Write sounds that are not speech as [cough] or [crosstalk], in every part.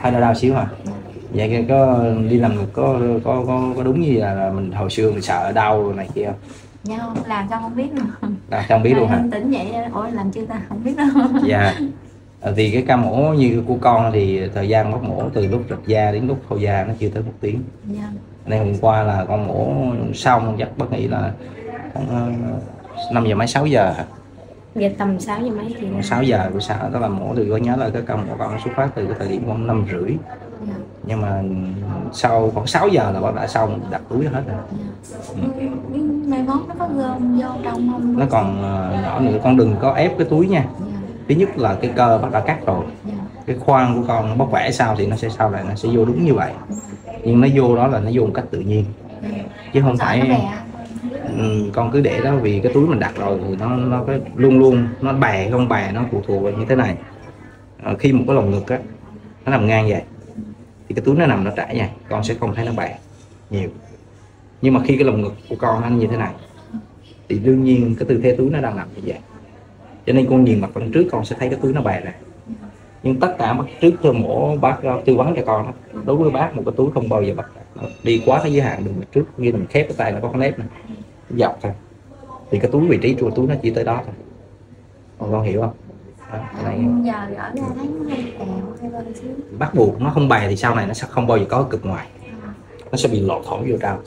hơi đau đau xíu hả? Vậy cái có đi làm có có có, có đúng như là, mình hồi xưa mình sợ đau này kia không? Dạ không làm sao không biết nữa. À, không biết luôn hả? tỉnh dậy ủa làm chưa ta? Không biết đâu. Dạ. Ờ, thì cái ca mổ như của con thì thời gian bắt mổ từ lúc rạch da đến lúc khâu da nó chưa tới một tiếng. Dạ. Nên hôm qua là con mổ xong chắc bác nghĩ là khoảng năm giờ mấy 6 giờ Giờ tầm 6 giờ mấy thì khoảng 6 giờ buổi sáng đó là mổ thì có nhớ là cái ca mổ con xuất phát từ cái thời điểm khoảng năm rưỡi. Dạ. Nhưng mà sau khoảng 6 giờ là bác đã xong đặt túi hết rồi. Dạ. Cái mai mốt nó có gom vô trong không nó còn ờ, nhỏ nữa con đừng có ép cái túi nha. Dạ. Thứ nhất là cái cơ bác đã cắt rồi. Dạ. Cái khoang của con bác vẽ sao thì nó sẽ sau này nó sẽ vô đúng như vậy. Nhưng nó vô đó là nó vô một cách tự nhiên. Dạ. chứ không Sợ phải nó ừ, con cứ để đó vì cái túi mình đặt rồi thì nó nó cái luôn luôn nó bè không bè nó phụ thuộc vào như thế này. À, khi một cái lồng ngực á nó nằm ngang vậy thì cái túi nó nằm nó trải nha con sẽ không thấy nó bè nhiều. Nhưng mà khi cái lồng ngực của con nó như thế này thì đương nhiên cái tư thế túi nó đang nằm như vậy. Cho nên con nhìn mặt con trước con sẽ thấy cái túi nó bè này nhưng tất cả mặt trước cho mổ bác ờ, tư vấn cho con đó. đối với bác một cái túi không bao giờ bật đi quá cái giới hạn đường trước. Như mình khép cái tay nó có cái nếp này dọc thôi. Thì cái túi vị trí của túi nó chỉ tới đó thôi. Con con hiểu không? Đó, xíu. Bắt buộc nó không bày thì sau này nó sẽ không bao giờ có cực ngoài. Nó sẽ bị lột thủng vô trong.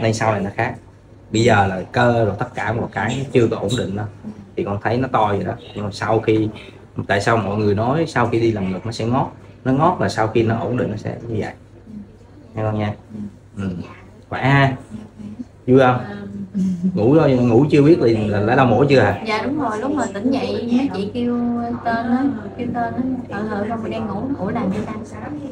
Nên sau này nó khác. Bây giờ là cơ rồi tất cả một cái nó chưa có ổn định đó thì con thấy nó to vậy đó. Nhưng mà sau khi tại sao mọi người nói sau khi đi làm ngực nó sẽ ngót? Nó ngót là sau khi nó ổn định nó sẽ như vậy. Nghe con nha? Ừ. khỏe ha? Vui không ngủ rồi ngủ chưa biết là, là đã đau mổ chưa à dạ đúng rồi lúc mà tỉnh dậy mấy chị kêu tên á kêu tên á ờ ờ không mình đang ngủ ngủ làm chưa ta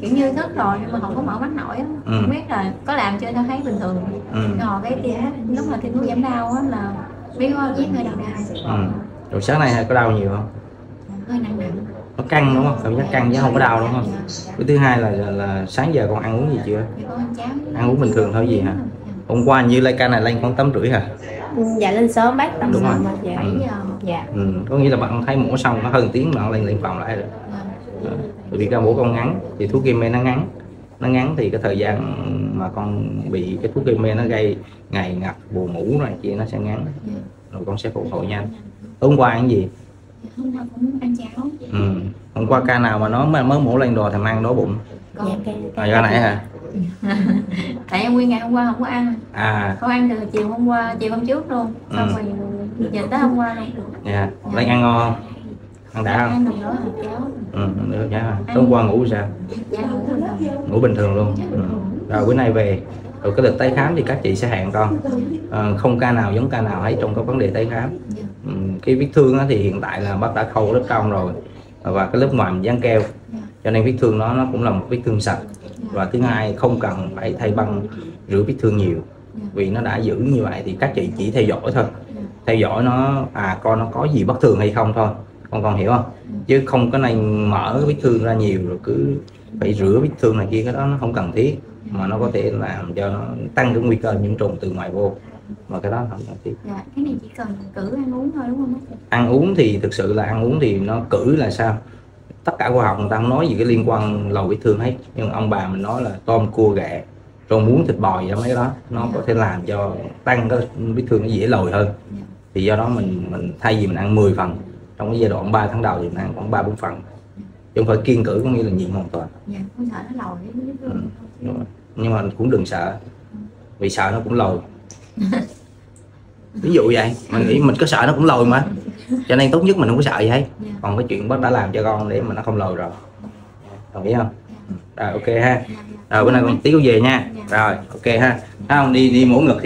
kiểu như thức rồi nhưng mà không có mở mắt nổi á. Ừ. không biết là có làm chưa tao thấy bình thường. Ừ. rồi cái kia lúc mà thì tôi giảm đau á là biết không giác hơi đau đau. Ừ. rồi sáng nay có đau nhiều không? Hơi nặng nặng. Nó căng đúng không? Cảm giác căng chứ không có đau đúng không? Cái thứ hai là, là, là sáng giờ con ăn uống gì chưa? Dạ, Ăn uống bình thường thôi gì hả? Hôm qua như lai ca này lên khoảng tám rưỡi hả? Dạ lên sớm bác tầm Đúng rồi. một giờ. Bảy giờ. Dạ. Ừ. có nghĩa là bạn thấy mổ xong có hơn tiếng bạn lên lên phòng lại rồi. Dạ. bởi vì ca mổ con ngắn thì thuốc gây mê nó ngắn. Nó ngắn thì cái thời gian mà con bị cái thuốc gây mê nó gây ngày ngặt buồn ngủ này kia nó sẽ ngắn. Dạ. rồi con sẽ phục hồi nhanh. Hôm qua ăn gì? Hôm qua cũng ăn cháo. Ừ. hôm qua ca nào mà nó mới mổ lên đồ thì mang đói bụng? Còn Dạ cái à, ca nãy hả [laughs] tại em nguyên ngày hôm qua không có ăn. À. Không ăn từ chiều hôm qua chiều hôm trước luôn. Xong Ừ. rồi giờ tới hôm qua luôn. Dạ. Lên ăn ngon không? Ăn đã không? Ăn được nữa cháo. Ừ được dạ tối hôm qua ngủ sao? Dạ ngủ bình thường. Ngủ bình thường luôn. Ừ. rồi bữa nay về. Rồi cái lịch tái khám thì các chị sẽ hẹn con. Ờ, không ca nào giống ca nào ấy trong cái vấn đề tái khám. Ừ. cái vết thương thì hiện tại là bác đã khâu lớp trong rồi. Và cái lớp ngoài mình dán keo cho nên vết thương nó nó cũng là một vết thương sạch và thứ hai không cần phải thay băng rửa vết thương nhiều. Vì nó đã giữ như vậy thì các chị chỉ theo dõi thôi. Theo dõi nó à coi nó có gì bất thường hay không thôi. Con con hiểu không? Chứ không có nên mở vết thương ra nhiều rồi cứ phải rửa vết thương này kia cái đó nó không cần thiết. Mà nó có thể làm cho nó tăng cái nguy cơ nhiễm trùng từ ngoài vô. Mà cái đó không cần thiết. Dạ cái này chỉ cần cử ăn uống thôi đúng không ăn uống thì thực sự là ăn uống thì nó cử là sao tất cả khoa học người ta không nói gì cái liên quan lầu vết thương hết. Nhưng ông bà mình nói là tôm cua gẹ rau muống thịt bò gì đó mấy cái đó nó có thể làm cho tăng cái vết thương nó dễ lồi hơn. Thì do đó mình mình thay vì mình ăn 10 phần trong cái giai đoạn 3 tháng đầu thì mình ăn khoảng ba bốn phần. Chứ không phải kiên cử có nghĩa là nhịn hoàn toàn. Dạ con sợ nó vết Ừ. Đúng rồi. nhưng mà cũng đừng sợ vì sợ nó cũng lồi. [laughs] Ví dụ vậy mình nghĩ mình có sợ nó cũng lồi mà cho nên tốt nhất mình không có sợ gì hết. Dạ. còn cái chuyện bác đã làm cho con để mà nó không lồi rồi. Đồng ý không? Rồi ok ha. Dạ, dạ. rồi bữa nay con tí con về nha. Rồi ok ha. Không? Đi đi mổ ngực